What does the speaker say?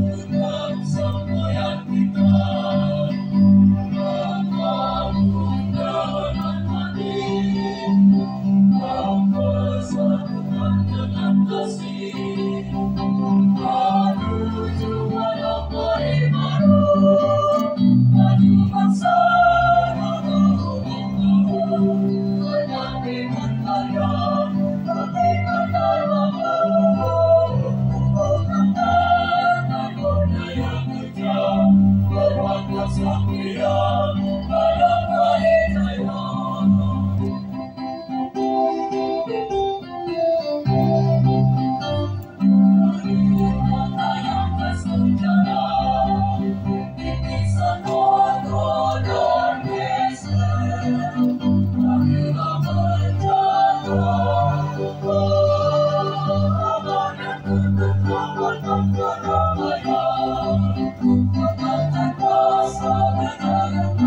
Mm-hmm. God's we are.